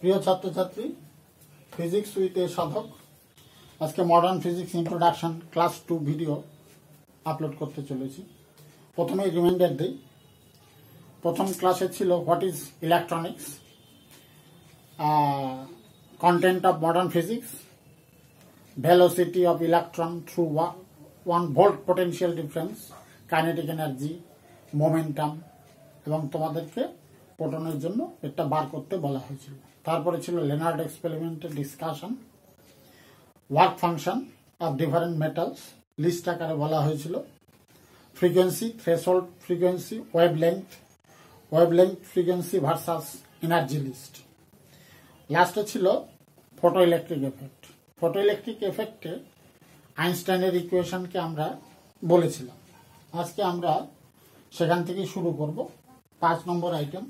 প্রিয় ছাত্রছাত্রী physics with Sadhak আজকে modern physics introduction class two video upload করতে চলেছি। প্রথমে রিমাইন্ডার দিই প্রথম ক্লাসে ছিল what is electronics content of modern physics of electron through one, one volt potential difference kinetic energy momentum এবং তোমাদেরকে প্রোটনের জন্য এটা বার করতে বলা হয়েছিল। তারপরে ছিল Lenard এক্সপেরিমেন্টের discussion work function of different metals list আকারে বলা হয়েছিল। Frequency threshold frequency wavelength wavelength frequency versus energy list লাস্টে ছিল photoelectric effect photoelectric এফেক্টে আইনস্টাইনের ইকুয়েশনকে আমরা বলেছিলাম। আজকে আমরা সেখান থেকে শুরু করব। পাঁচ নম্বর আইটেম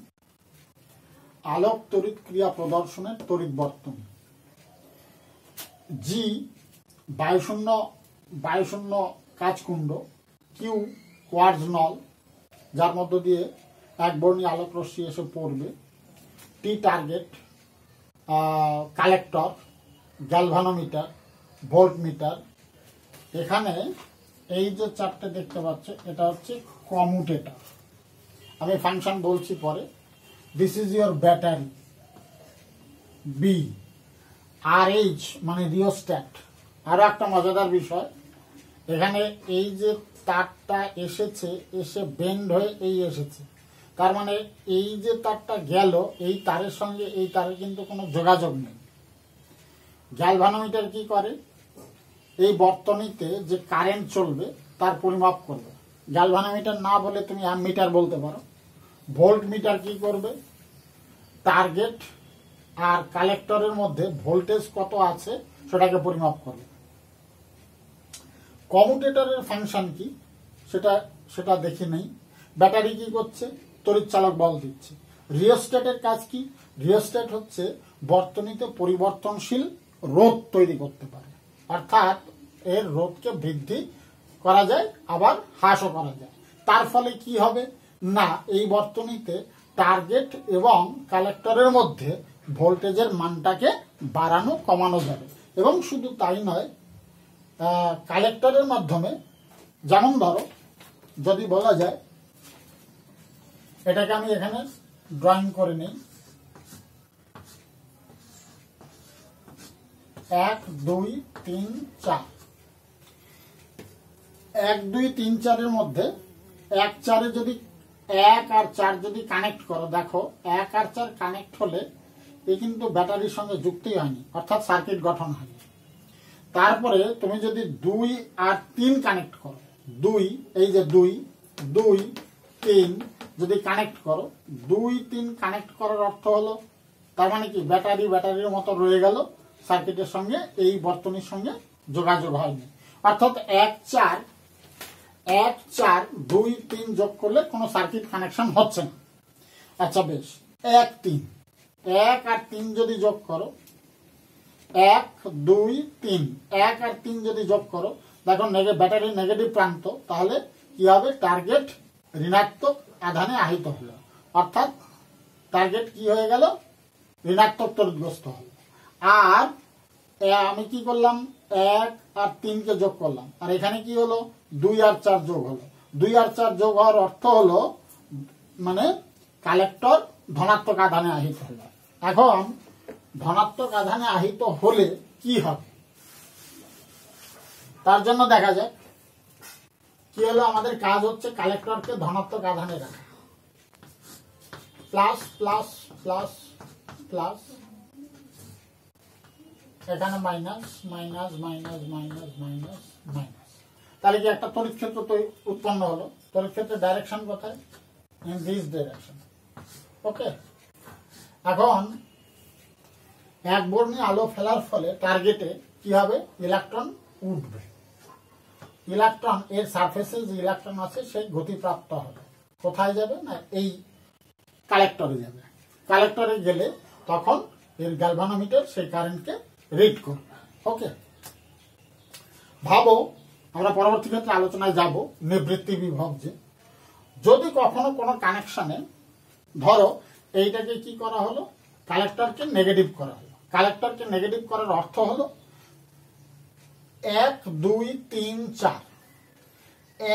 আলোক তড়িৎ ক্রিয়া প্রদর্শনের তড়িৎ বর্তনী। জি বায়ুশূন্য বায়ুশূন্য কাজকুণ্ড কিউ কোয়ার্জ নল, যার মধ্য দিয়ে এক বর্ণী আলোক রশ্মি এসে পড়বে। টি target collector, galvanometer voltmeter এখানে এই যে চারটে দেখতে পাচ্ছ, এটা হচ্ছে কমুটেটার। আমি ফাংশন বলছি পরে। This is your battery B R H মানে রিওস্ট্যাট আরও একটা মজাদার বিষয়। এখানে এই যে তারটা এসেছে, এসে বেন্ড হয়ে এই এসেছে। তার মানে এই যে তারটা গেল, এই তারের সঙ্গে এই তারের কিন্তু কোনো যোগাযোগ নেই। গ্যালভানোমিটার কি করে? এই বর্তনীতে যে কারেন্ট চলবে, তার পরিমাপ করবে। গ্যালভানোমিটার না বলে তুমি অ্যাম মিটার বলতে পারো। ভোল্ট মিটার কি করবে? টার্গেট আর কালেক্টরের মধ্যে ভোল্টেজ কত আছে সেটাকে পরিমাপ করবে। কমুটেটরের ফাংশন কি সেটা সেটা দেখে নেই। ব্যাটারি কি করছে? তড়িৎ চালক বল দিচ্ছে। রিওস্ট্যাটের কাজ কি? রিওস্ট্যাট হচ্ছে বর্তনীতে পরিবর্তনশীল রোধ তৈরি করতে পারে। অর্থাৎ এর রোধকে বৃদ্ধি করা যায়, আবার হ্রাসও করা যায়। তার ফলে কি হবে? না, এই বর্তনীতে টার্গেট এবং কালেক্টরের মধ্যে ভোল্টেজের মানটাকে বাড়ানো, কমানো যাবে। এবং শুধু তাই নয় কালেক্টরের মাধ্যমে যেমন ধরো, যদি বলা যায়, এটাকে আমি এখানে ড্রয়িং করে নিই। এক, দুই, তিন, চার। এক, দুই, তিন, চারের মধ্যে এক, চারে যদি এক আর চার যদি কানেক্ট করো, দেখো, এক আর চার কানেক্ট হলে এ কিন্তু ব্যাটারির সঙ্গে যুক্তই হয়নি, অর্থাৎ সার্কিট গঠন হয়নি। তারপরে তুমি যদি দুই আর তিন কানেক্ট করো, দুই, এই যে দুই দুই, তিন যদি কানেক্ট করো, দুই, তিন কানেক্ট করার অর্থ হলো, তার মানে কি, ব্যাটারি ব্যাটারির মতো রয়ে গেল সার্কিটের সঙ্গে, এই বর্তনীর সঙ্গে যোগাযোগ হয়নি। অর্থাৎ এক, চার এক, চার, দুই, তিন যোগ করলে কোনো সার্কিট কানেকশন হচ্ছে না। আচ্ছা বেশ। এক, তিন। এক আর তিন যদি যোগ করো, এক, দুই, তিন। এক আর তিন যদি যোগ করো, দেখো ব্যাটারি নেগেটিভ প্রান্ত, তাহলে কি হবে? টার্গেট ঋণাত্মক আধানে আহিত হলো। অর্থাৎ টার্গেট কি হয়ে গেল? ঋণাত্মক তরিতগ্রস্ত হলো। আর আমি কি করলাম? এক আর তিনকে যোগ করলাম। আর এখানে কি হলো? দুই আর চার যোগ হলো। দুই আর চার যোগ হওয়ার অর্থ হলো মানে কালেক্টর ধনাত্মক আধানে আহিত হলো। এখন ধনাত্মক আধানে আহিত হলে কি হবে? তার জন্য দেখা যায় কি হলো? আমাদের কাজ হচ্ছে কালেক্টরকে ধনাত্মক আধানে রাখা। Plus plus plus plus. এখানে minus minus minus minus minus minus. তাহলে কি একটা তড়িৎ ক্ষেত্র উৎপন্ন হলো। তড়িৎ ক্ষেত্রের ডাইরেকশন কোথায়? ইন দিস ডাইরেকশন ওকে এখন এক বর্ণী আলো ফেলার ফলে টার্গেটে কি হবে? ইলেকট্রন উঠবে। ইলেকট্রন এর সারফেসে যে ইলেকট্রন আছে, সেই গতিপ্রাপ্ত হবে। কোথায় যাবে? না, এই কালেক্টরে যাবে। কালেক্টরে গেলে তখন এর গ্যালভানোমিটার সেই কারেন্টকে রিড করবে। ওকে ভাবো আমরা পরবর্তী ক্ষেত্রে আলোচনায় যাব নিবৃত্তি বিভব যে। যদি কখনো কোনো কানেকশনে ধরো এইটাকে কি করা হলো? কালেক্টরকে নেগেটিভ করা হলো। কালেক্টরকে নেগেটিভ করার অর্থ হলো এক, দুই, তিন, চার।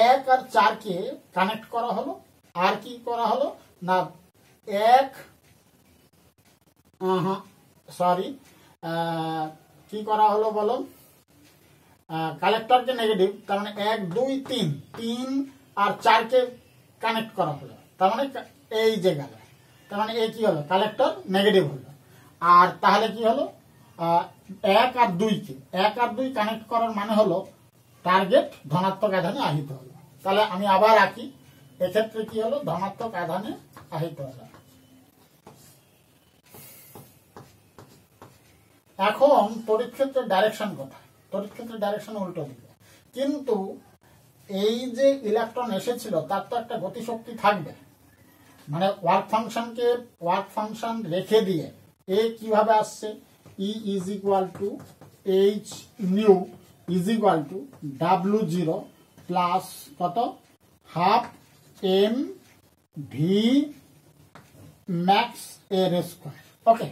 এক আর চারকে কানেক্ট করা হলো। আর কি করা হলো? না, এক সরি কি করা হলো বলো? কালেক্টরকে নেগেটিভ তার মানে এক, দুই, তিন। তিন আর চারকে কানেক্ট করা হলো। তার মানে এই যে গেল। তার মানে এ কি হলো? কালেক্টর নেগেটিভ হলো। আর তাহলে কি হলো? এক আর দুইকে। এক আর দুই কানেক্ট করার মানে হলো টার্গেট ধনাত্মক আধানে আহিত হলো। তাহলে আমি আবার আঁকি। এক্ষেত্রে কি হলো? ধনাত্মক আধানে আহিত হলো। এখন তড়িৎ ক্ষেত্রের ডাইরেকশন কোথায়? তড়িৎ ক্ষেত্রের ডাইরেকশন উল্টো দিকে কিন্তু এই যে ইলেকট্রন এসেছিল, তার তো একটা গতিশক্তি থাকবে। মানে ওয়ার্ক ফাংশনকে ওয়ার্ক ফাংশন রেখে দিয়ে এ কীভাবে আসছে? E is equal to H nu is equal to W zero plus কত? হাফ এম ভি ম্যাক্স এর স্কোয়ার ওকে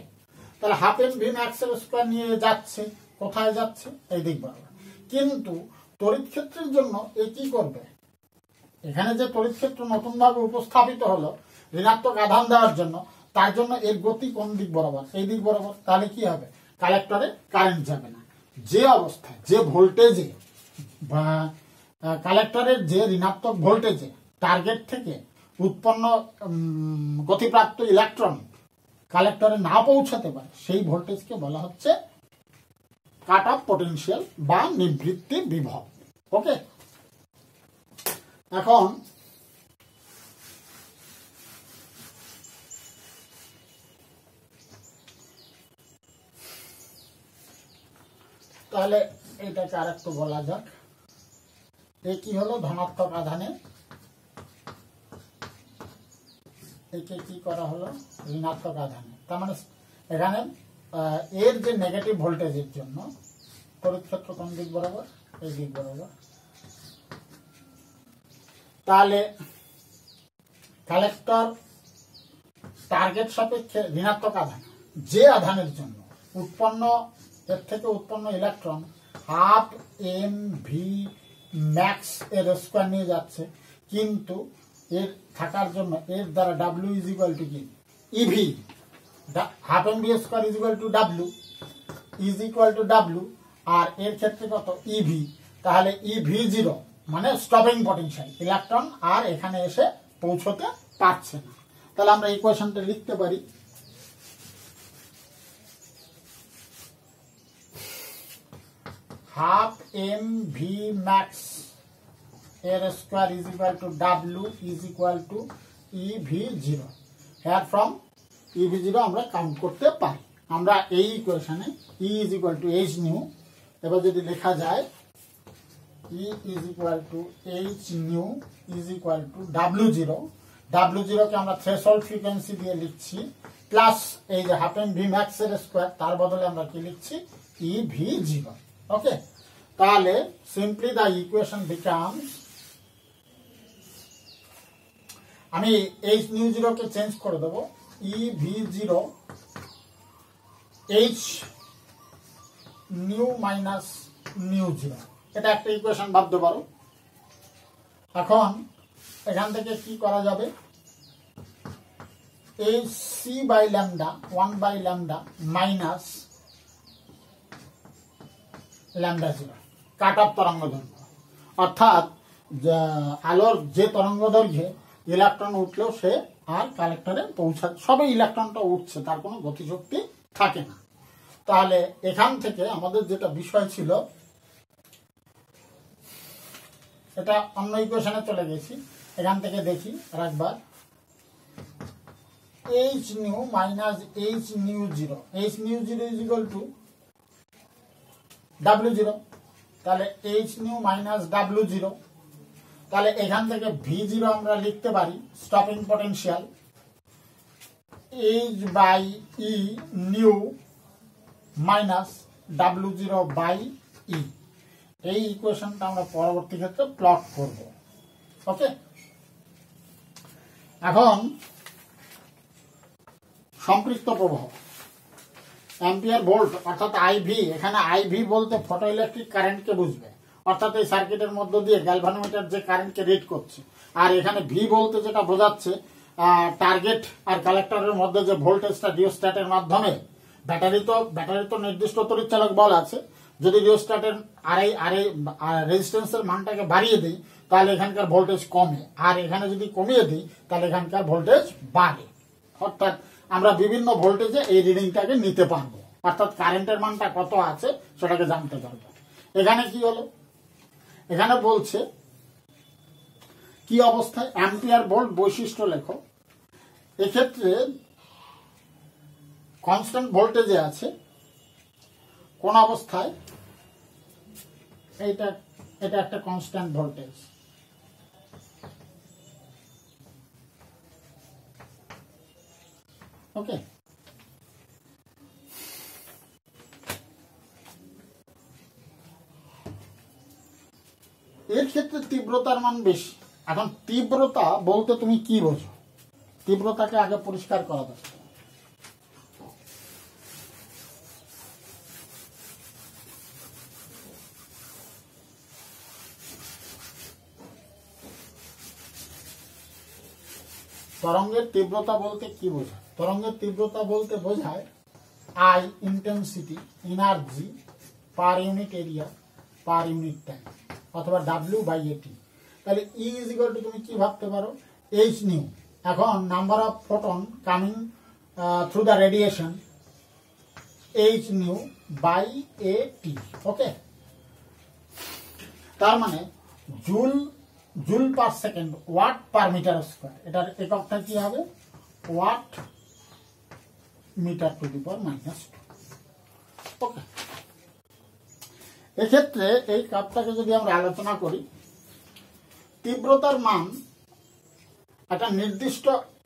তাহলে হাফ এম ভি ম্যাক্স এর স্কোয়ার নিয়ে যাচ্ছে। কোথায় যাচ্ছে এই দিক বরাবর কিন্তু তড়িৎ ক্ষেত্রের জন্য এ কি করবে? এখানে যে তড়িৎ ক্ষেত্র নতুন ভাবে উপস্থাপিত হলো, ঋণাত্মক আধান দেওয়ার জন্য, তার জন্য এর গতি কোন দিক বরাবর? এই দিক বরাবর। তাহলে কি হবে? কালেক্টরে কারেন্ট যাবে না। যে অবস্থায়, যে ভোল্টেজে, বা কালেক্টরের যে ঋণাত্মক ভোল্টেজে, টার্গেট থেকে উৎপন্ন গতিপ্রাপ্ত ইলেকট্রন কালেক্টরে না পৌঁছাতে পারে, সেই ভোল্টেজকে বলা হচ্ছে কাট অফ পটেনশিয়াল বা নিবৃত্তি বিভব। ওকে এখন, তাহলে এটাকে আর একটু বলা যাক। এ কি হলো? ধনাত্মক আধানে। একে কি করা হলো? ঋণাত্মক আধানে। তার মানে এখানে এর যে নেগেটিভ ভোল্টেজের জন্য তড়িৎ ক্ষেত্র কোন দিক বরাবর? এই দিক বরাবর। তাহলে কালেক্টর টার্গেট সাপেক্ষে ঋণাত্মক আধান। যে আধানের জন্য উৎপন্ন, এর থেকে উৎপন্ন electron half M V max এর স্কোয়ার নিয়ে যাচ্ছে। কিন্তু এর থাকার জন্য এর দ্বারা ডাব্লিউ ইজ টু কি? EV half M V square is equal to W is equal to W আর এর ক্ষেত্রে কত? ইভি তাহলে ইভি জিরো মানে স্টপিং পটেনশিয়াল ইলেকট্রন আর এখানে এসে পৌঁছতে পারছে না। তাহলে আমরা ইকুয়েশনটা লিখতে পারি। হাফ এম ভি ম্যাক্স এর square is equal to W is equal to E V zero here from E V zero আমরা কাউন্ট করতে পারি। আমরা এই ইকুয়েশনে E is equal to H nu এবার যদি লেখা যায় E is equal to H nu is equal to W zero W জিরোকে আমরা থ্রেশহোল্ড ফ্রিকোয়েন্সি দিয়ে লিখছি প্লাস এই যে হাফ এন ভি ম্যাক্স এর স্কোয়ার তার বদলে আমরা কি লিখছি? ই ভি জিরো ওকে তাহলে সিম্পলি দ্য ইকুয়েশন বিকামস আমি এইচ নিউ জিরোকে চেঞ্জ করে দেবো। E V zero H nu minus nu zero এটা একটা ইকুয়েশন ভাবতে পারো। এখন এখান থেকে কি করা যাবে? এই C by lambda one by lambda minus lambda zero cut off তরঙ্গ দৈর্ঘ্য। অর্থাৎ, আলোর যে তরঙ্গ দৈর্ঘ্যে ইলেকট্রন উঠলেও সে আর কালেক্টরে পৌঁছা সবে ইলেকট্রনটা উঠছে, তার কোনো গতিশক্তি থাকে না। তাহলে এখান থেকে আমাদের যেটা বিষয় ছিল, এটা অন্য ইকুয়েশনে চলে গেছি। এখান থেকে দেখি আরেকবার। H nu minus H nu zero H nu zero is equal to W zero তাহলে H nu minus W zero তাহলে এখান থেকে ভি জিরো আমরা লিখতে পারি stopping potential H by E nu minus W zero by E এই ইকুয়েশনটা আমরা পরবর্তী ক্ষেত্রে প্লট করব। ওকে এখন সম্পৃক্ত প্রবাহ অ্যাম্পিয়ার ভোল্ট অর্থাৎ আইভি এখানে আইভি বলতে ফটো ইলেকট্রিক কারেন্টকে বুঝবে। অর্থাৎ এই সার্কিটের মধ্য দিয়ে গ্যালভানোমিটার যে কারেন্টকে রিড করছে। আর এখানে ভি বলতে যেটা বোঝাচ্ছে টার্গেট আর কালেক্টরের মধ্যে যে ভোল্টেজটা ডিওস্ট্যাটের মাধ্যমে ব্যাটারি তো ব্যাটারি তো নির্দিষ্ট তড়িৎচালক বল আছে। যদি ডিওস্ট্যাটের আড়াই আড়াই রেজিস্ট্যান্সের মানটাকে বাড়িয়ে দিই, তাহলে এখানকার ভোল্টেজ কমে। আর এখানে যদি কমিয়ে দিই, তাহলে এখানকার ভোল্টেজ বাড়ে। অর্থাৎ আমরা বিভিন্ন ভোল্টেজে এই রিডিংটাকে নিতে পারব। অর্থাৎ কারেন্টের মানটা কত আছে, সেটাকে জানতে পারব। এখানে কি হলো? এখানে বলছে, কি অবস্থায়? অ্যাম্পিয়ার ভোল্ট বৈশিষ্ট্য লেখো। এক্ষেত্রে কনস্ট্যান্ট ভোল্টেজে আছে। কোন অবস্থায়? এইটা, এটা একটা কনস্ট্যান্ট ভোল্টেজ ওকে ক্ষেত্রে তীব্রতার মান বেশি। এখন তীব্রতা বলতে তুমি কি বোঝো? তীব্রতাকে আগে পরিষ্কার করা দরকার তরঙ্গের তীব্রতা বলতে কি বোঝায়? তরঙ্গের তীব্রতা বলতে বোঝায় I intensity energy per unit area per unit time অথবা ডাব্লিউ বাই এটি তাহলে ই ইজ ইকুয়াল তুমি কি ভাবতে পারো? H nu. এখন number of photon coming through the radiation H nu by A T okay তার মানে joule joule per second watt per metre square এটার এককটা কি হবে? Watt metre to the power minus two okay এক্ষেত্রে এই কাপটাকে যদি আমরা আলোচনা করি, তীব্রতার মান একটা নির্দিষ্ট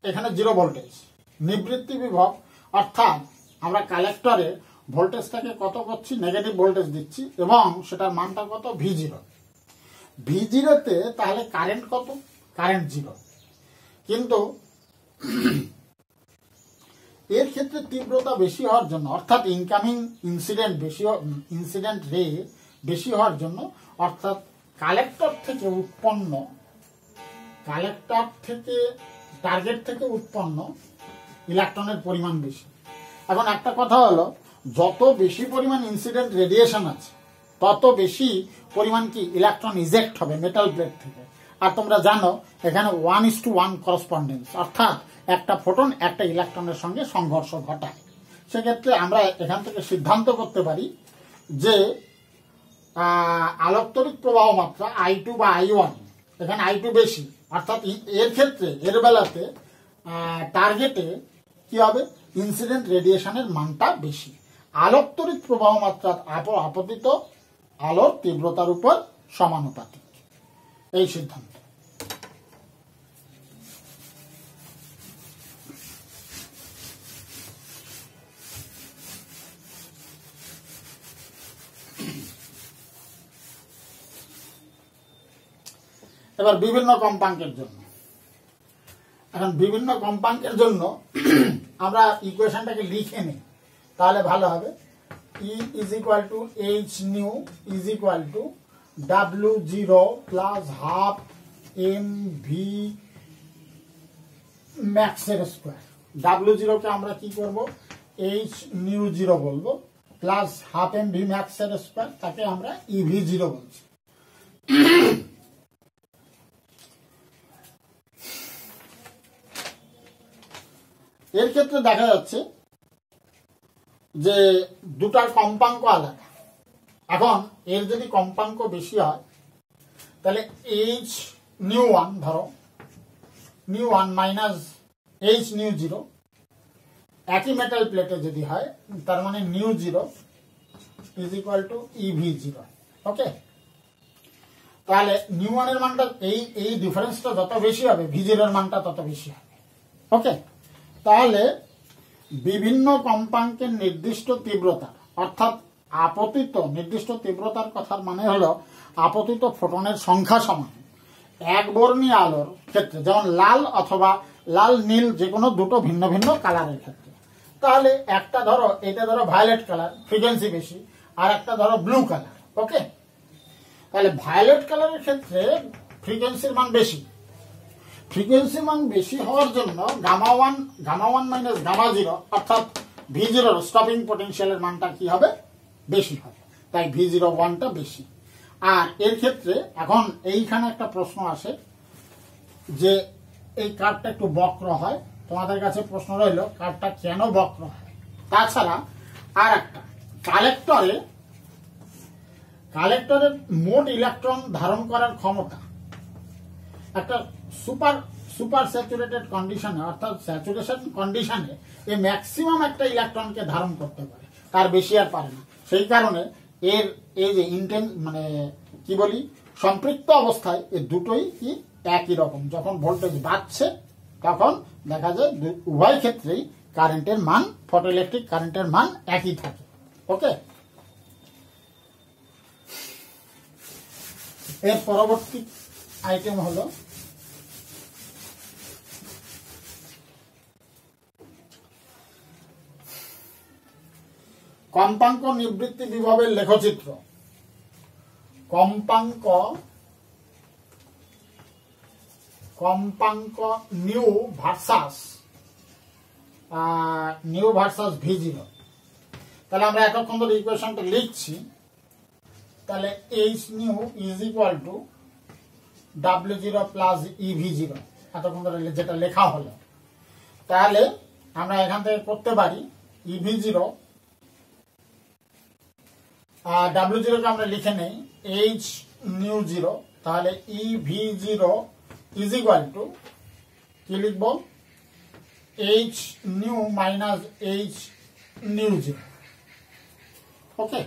এখানে জিরো ভোল্টেজ নিবৃত্তি বিভব, অর্থাৎ আমরা কালেক্টরে ভোল্টেজটাকে কত করছি? নেগেটিভ ভোল্টেজ দিচ্ছি এবং সেটার মানটা কত? ভি জিরো ভি জিরোতে তাহলে কারেন্ট কত? কারেন্ট জিরো কিন্তু তীব্রতা বেশি হওয়ার জন্য, অর্থাৎ ইনকামিং ইনসিডেন্ট বেশি ইনসিডেন্ট রে বেশি হওয়ার জন্য, অর্থাৎ কালেক্টর থেকে উৎপন্ন কালেক্টর থেকে টার্গেট থেকে উৎপন্ন ইলেকট্রনের পরিমাণ বেশি। এখন একটা কথা হলো, যত বেশি পরিমাণ ইনসিডেন্ট রেডিয়েশন আছে, তত বেশি পরিমাণ কি ইলেকট্রন ইজেক্ট হবে মেটাল প্লেট থেকে। আর তোমরা জানো, এখানে one is to one correspondence অর্থাৎ একটা ফোটন, একটা ইলেকট্রনের সঙ্গে সংঘর্ষ ঘটায়। সেক্ষেত্রে আমরা এখান থেকে সিদ্ধান্ত করতে পারি যে আলোকতরিক প্রবাহ মাত্রা আই টু বা আই ওয়ান এখানে আই টু বেশি, অর্থাৎ এর ক্ষেত্রে, এর বেলাতে টার্গেটে কি হবে? ইনসিডেন্ট রেডিয়েশনের মানটা বেশি। আলোকতরিক প্রবাহ মাত্রা আপ আপতিত, আলোর তীব্রতার উপর সমানুপাতিক। এই সিদ্ধান্ত। এবার বিভিন্ন কম্পাঙ্কের জন্য। এখন বিভিন্ন কম্পাঙ্কের জন্য আমরা ইকুয়েশনটাকে লিখে নিই, তাহলে ভালো হবে। E is equal to H nu is equal to W zero plus half M V ম্যাক্সের স্কোয়ার ডাব্লিউ জিরোকে আমরা কি করব? এইচ নিউ জিরো বলব প্লাস হাফ এম ভি ম্যাক্সের স্কোয়ার তাকে আমরা ইভি জিরো বলছি। এর ক্ষেত্রে দেখা যাচ্ছে যে দুটার কম্পাঙ্ক আলাদা। এখন এর যদি কম্পাঙ্ক বেশি হয়, তাহলে এইচ নিউ ওয়ান ধরো nu one minus H nu zero একই মেটাল প্লেটে যদি হয়, তার মানে nu zero is equal to E V zero okay তাহলে নিউ ওয়ানের মানটা এই এই ডিফারেন্সটা যত বেশি হবে ভি জিরোর মানটা তত বেশি হবে ওকে তাহলে বিভিন্ন কম্পাঙ্কের নির্দিষ্ট তীব্রতা, অর্থাৎ আপতিত, নির্দিষ্ট তীব্রতার কথার মানে হলো আপতিত ফোটনের সংখ্যা সমান। এক বর্ণী আলোর ক্ষেত্রে, যেমন লাল অথবা লাল নীল যে কোনো দুটো ভিন্ন ভিন্ন কালারের ক্ষেত্রে। তাহলে একটা ধরো, এটা ধরো ভায়োলেট কালার ফ্রিকোয়েন্সি বেশি, আর একটা ধরো ব্লু কালার ওকে তাহলে ভায়োলেট কালারের ক্ষেত্রে ফ্রিকোয়েন্সির মান বেশি। ফ্রিকোয়েন্সি মান বেশি হওয়ার জন্য gamma one gamma one minus gamma zero, অর্থাৎ ভি জিরোর স্টপিং পটেনশিয়ালের মানটা কি হবে? বেশি হবে। তাই ভি জিরো ওয়ানটা বেশি। আর এর ক্ষেত্রে এখন এইখানে একটা প্রশ্ন আসে যে এই কার্ডটা একটু বক্র হয়। তোমাদের কাছে প্রশ্ন রইল কার্ডটা কেন বক্র হয়? তাছাড়া আর একটা কালেক্টরে কালেক্টরের মোট ইলেকট্রন ধারণ করার ক্ষমতা, একটা সুপার সুপার স্যাচুরেটেড কন্ডিশনে, অর্থাৎ স্যাচুরেশন কন্ডিশনে এ ম্যাক্সিমাম একটা ইলেকট্রনকে ধারণ করতে পারে। তার বেশি আর পারে না। সেই কারণে এর, এই যে ইন্টেন মানে কি বলি, সম্পৃক্ত অবস্থায় এ দুটোই কি একই রকম। যখন ভোল্টেজ বাড়ছে, তখন দেখা যায় উভয় ক্ষেত্রেই কারেন্টের মান ফটো ইলেকট্রিক কারেন্টের মান একই থাকে। ওকে? এর পরবর্তী আইটেম হলো কম্পাঙ্ক নিবৃত্তি বিভবের লেখচিত্র। কম্পাঙ্ক কম্পাঙ্ক nu versus nu versus V zero তাহলে আমরা এতক্ষণ ধরে ইকুয়েশনটা লিখছি। তাহলে H nu is equal to W zero plus E V zero এতক্ষণ ধরে যেটা লেখা হলো। তাহলে আমরা এখান থেকে করতে পারি ইভি জিরো আর ডাব্লিউ জিরোকে আমরা লিখে নেই এইচ নিউ জিরো তাহলে E V zero is equal to কি লিখব? H nu minus H nu zero okay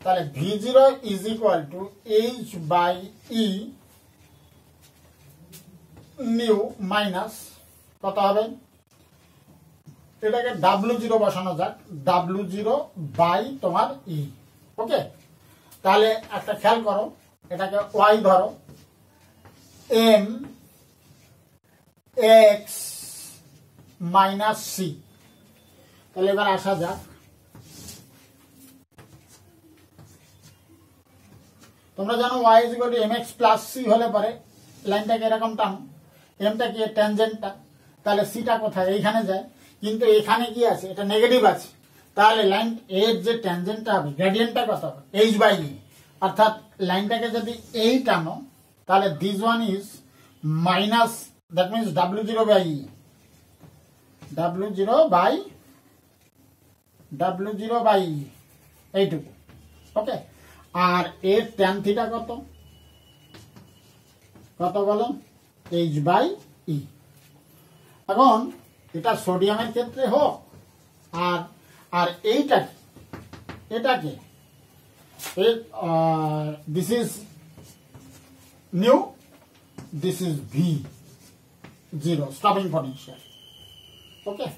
তাহলে V zero is equal to H by E nu minus কত হবে? এটাকে ডাব্লু জিরো বসানো যাক। ডাব্লু জিরো বাই তোমার ই ওকে তাহলে একটা খেয়াল করো, এটাকে ওয়াই ধরো। এম এক্স মাইনাস সি তাহলে এবার আসা যাক। তোমরা জানো Y is equal M X plus C হলে পরে লাইনটাকে এরকম টানো। এমটা কি ট্যানজেন্টটা তাহলে সিটা কোথায়? এইখানে যায়। কিন্তু এখানে কি আছে? এটা নেগেটিভ আছে। তাহলে লাইন এর যে ট্যানজেন্টটা হবে গ্রেডিয়েন্টটা কত হবে? এইচ বাই ই অর্থাৎ লাইনটাকে যদি এই টানো, তাহলে this one is minus that means W zero by E W zero by W zero by এইটুকু। ওকে আর এর ট্যান থিটা কত? কত বলো? এইচ বাই ই এখন এটা সোডিয়ামের ক্ষেত্রে হোক, আর আর এইটা? এটাকে this is nu this is V zero stopping potential okay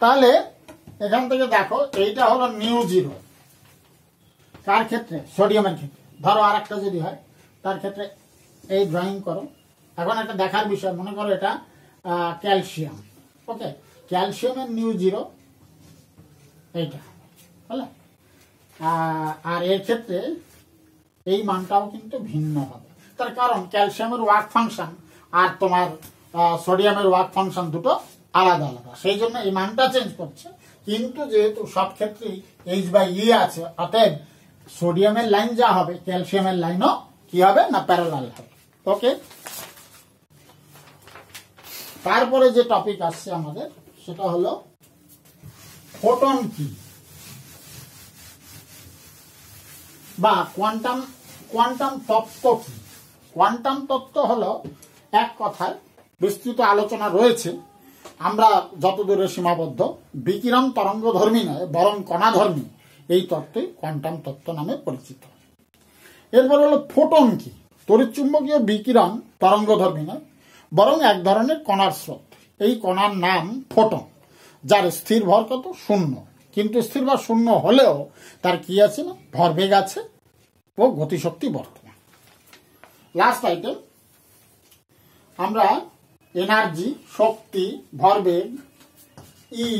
তাহলে, এখান থেকে দেখো, এইটা হলো নিউ জিরো কার ক্ষেত্রে, সোডিয়ামের ক্ষেত্রে, ধরো আর একটা যদি হয়, তার ক্ষেত্রে এই ড্রয়িং করো। এখন একটা দেখার বিষয়, মনে করো এটা ক্যালসিয়াম ওকে ক্যালসিয়ামের নিউ জিরো এইটা বুঝলে আর এর ক্ষেত্রে এই মানটাও কিন্তু ভিন্ন হবে। তার কারণ ক্যালসিয়ামের ওয়ার্ক ফাংশন আর তোমার সোডিয়ামের ওয়ার্ক ফাংশন দুটো আলাদা আলাদা। সেই জন্য এই মানটা চেঞ্জ করছে। কিন্তু যেহেতু সব ক্ষেত্রেই এইচ বাই ই আছে, অতএব সোডিয়ামের লাইন যা হবে, ক্যালসিয়ামের লাইনও কি হবে না প্যারালাল হবে? ওকে তারপরে যে টপিক আসছে আমাদের, সেটা হলো ফোটন কি? বা কোয়ান্টাম কোয়ান্টাম তত্ত্ব কি? কোয়ান্টাম তত্ত্ব হলো এক কথায় বিস্তৃত আলোচনা রয়েছে। আমরা যতদূরে সীমাবদ্ধ, বিকিরণ তরঙ্গ ধর্মী নয়, বরং কণাধর্মী। এই তত্ত্বই কোয়ান্টাম তত্ত্ব নামে পরিচিত। এরপর হলো ফোটন কি? তড়িৎচুম্বকীয় বিকিরণ তরঙ্গধর্মী নয়, বরং এক ধরনের কণার স্রোত। এই কণার নাম ফোটন, যার স্থির ভর কত? শূন্য। কিন্তু স্থির ভর শূন্য হলেও তার কি আছে না? ভরবেগ আছে ও গতিশক্তি বর্তমান। লাস্ট আইটেম আমরা এনার্জি শক্তি, ভরবেগ E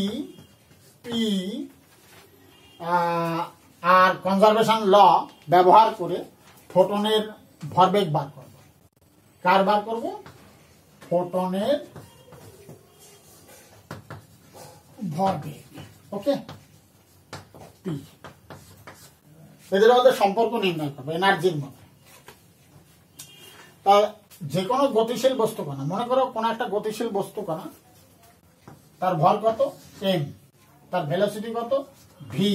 P R conservation law ব্যবহার করে ফোটনের ভরবেগ বার করব। কার বার করব? ফোটনের ভরবেগ ওকে পি এদের মধ্যে সম্পর্ক নির্ণয় করব, এনার্জির মধ্যে। তা যে কোনো গতিশীল বস্তু কণা মনে করো কোনো একটা গতিশীল বস্তু কণা তার ভর কত? এম তার ভেলোসিটি কত? ভি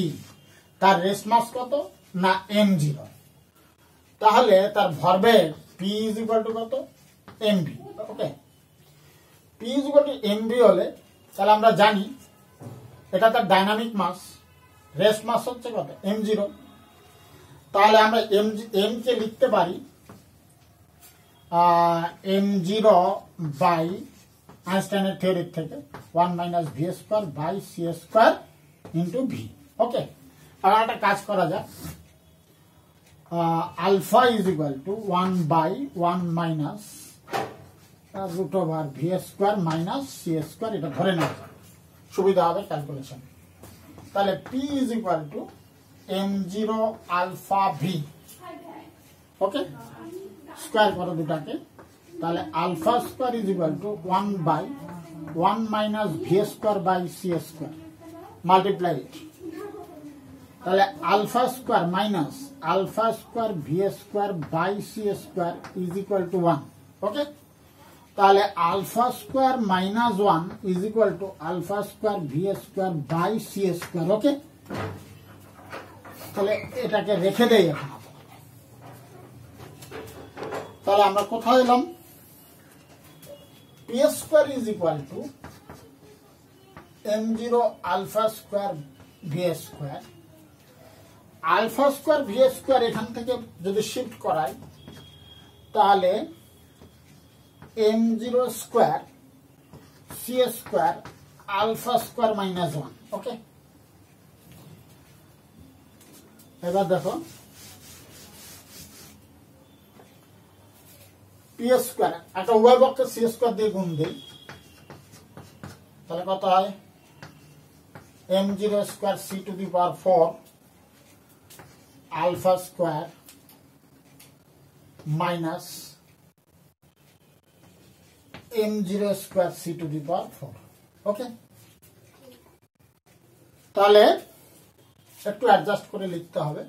তার রেস মাস কত? না এম জিরো তাহলে তার ভরবেগ পি ইজ ইকুয়াল টু কত? M V okay P is equal to M V হলে তাহলে আমরা জানি এটা তার ডাইনামিক মাস রেস মাস হচ্ছে কত? এম জিরো তাহলে আমরা এম এম কে লিখতে পারি এম জিরো বাই আইনস্টাইনের থিওরির থেকে। One minus V square by C square into V. Okay আর একটা কাজ করা যাক। Alpha is equal to one by one minus root over V square minus C square এটা ধরে নেওয়া যাক সুবিধা হবে ক্যালকুলেশন তাহলে P is equal to M zero alpha V okay square করো দুটাকে। তাহলে alpha square is equal to one by one minus V square by C square multiply তাহলে alpha square minus alpha square V square by C square is equal to one okay তাহলে alpha square minus one is equal to alpha square V square by C square okay তাহলে এটাকে রেখে দেই এখন তাহলে আমরা কোথায় এলাম? P square is equal to M zero alpha square V square alpha square V square এখান থেকে যদি শিফট করাই, তাহলে M zero square C square alpha square minus one okay এবার দেখো পি স্কোয়ার একটা পক্ষে সি স্কোয়ার দিয়ে গুণ দিই, তাহলে কত হয়? M zero square C to the power four alpha square minus M zero square C to the power four okay তাহলে একটু অ্যাডজাস্ট করে লিখতে হবে।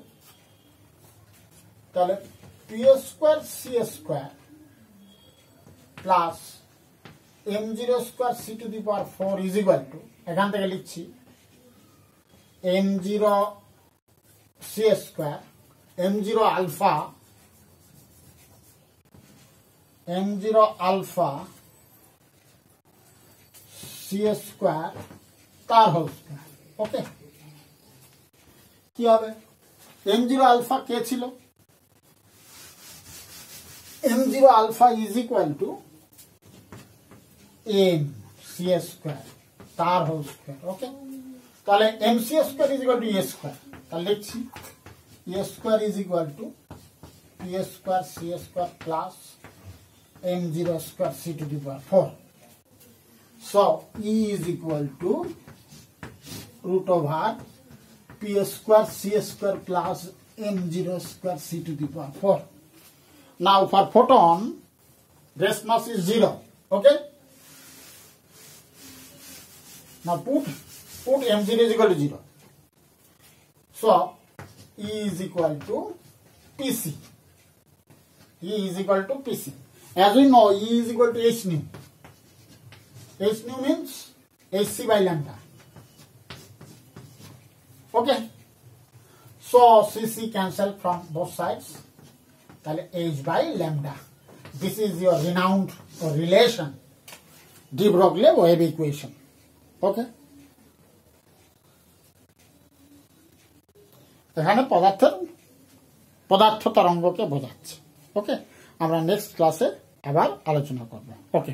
তাহলে P square C square plus M zero square C to the power four is equal to এখান থেকে লিখছি। M zero C square M zero alpha M zero alpha C square তার হোল স্কোয়ার ওকে কি হবে? M zero alpha কে ছিল? M zero alpha is equal to M C square তার whole square okay তাহলে M C square is equal to A square তাহলে লিখছি A square is equal to P A square C A square plus M zero square C to the power four so E is equal to root over P A square C A square plus M zero square C to the power four now for photon rest mass is zero okay না put put m0 is equal to 0. So, E is equal to PC. E is equal to PC. As we know, E is equal to H nu. H nu means HC by lambda. Okay. So, CC cancel from both sides. H by lambda. This is your renowned relation. De Broglie-Wave equation. Okay. এখানে পদার্থের পদার্থ তরঙ্গকে বোঝাচ্ছে। ওকে আমরা next ক্লাসে আবার আলোচনা করব। ওকে